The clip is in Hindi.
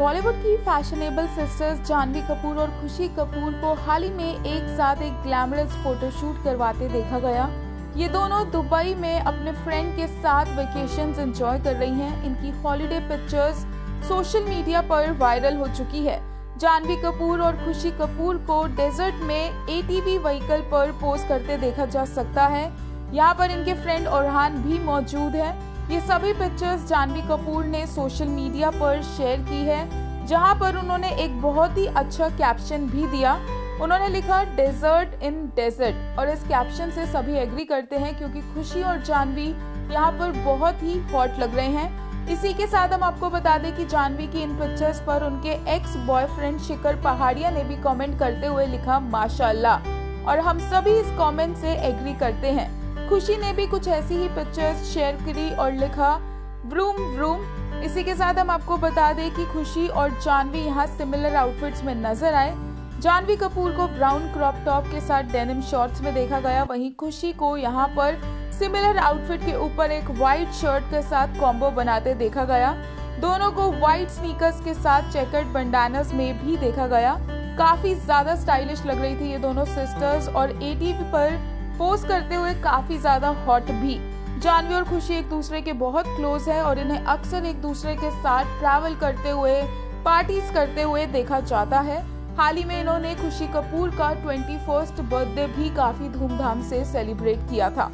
बॉलीवुड की फैशनेबल सिस्टर्स जानवी कपूर और खुशी कपूर को हाल ही में एक साथ एक ग्लैमरस फोटोशूट करवाते देखा गया। ये दोनों दुबई में अपने फ्रेंड के साथ वेकेशन एंजॉय कर रही हैं। इनकी हॉलीडे पिक्चर्स सोशल मीडिया पर वायरल हो चुकी है। जानवी कपूर और खुशी कपूर को डेजर्ट में एटीवी व्हीकल पर पोस्ट करते देखा जा सकता है। यहाँ पर इनके फ्रेंड ओरहान भी मौजूद है। ये सभी पिक्चर्स जानवी कपूर ने सोशल मीडिया पर शेयर की है, जहाँ पर उन्होंने एक बहुत ही अच्छा कैप्शन भी दिया। उन्होंने लिखा डेजर्ट इन डेजर्ट और इस कैप्शन से सभी एग्री करते हैं क्योंकि खुशी और जानवी यहाँ पर बहुत ही हॉट लग रहे हैं। इसी के साथ हम आपको बता दें कि जानवी की इन पिक्चर्स पर उनके एक्स बॉयफ्रेंड शिखर पहाड़िया ने भी कमेंट करते हुए लिखा, माशाल्लाह. और हम सभी इस कमेंट से एग्री करते हैं। खुशी ने भी कुछ ऐसी ही पिक्चर्स शेयर करी और लिखा व्रूम व्रूम इसी के साथ हम आपको बता दें कि खुशी और जानवी यहाँ सिमिलर आउटफिट्स में नज़र आए। जानवी कपूर को ब्राउन क्रॉप टॉप के साथ डेनिम शॉर्ट्स में देखा गया। वहीं खुशी को यहाँ पर सिमिलर आउटफिट के ऊपर एक व्हाइट शर्ट के साथ कॉम्बो बनाते देखा गया। दोनों को व्हाइट स्नीकर्स के साथ चेकर्ड बंडानस में भी देखा गया। काफ़ी ज़्यादा स्टाइलिश लग रही थी ये दोनों सिस्टर्स और एटीवी पर पोस्ट करते हुए काफ़ी ज़्यादा हॉट भी। जानवी और खुशी एक दूसरे के बहुत क्लोज है और इन्हें अक्सर एक दूसरे के साथ ट्रैवल करते हुए पार्टीज़ करते हुए देखा जाता है। हाल ही में इन्होंने खुशी कपूर का ट्वेंटी बर्थडे भी काफ़ी धूमधाम से सेलिब्रेट किया था।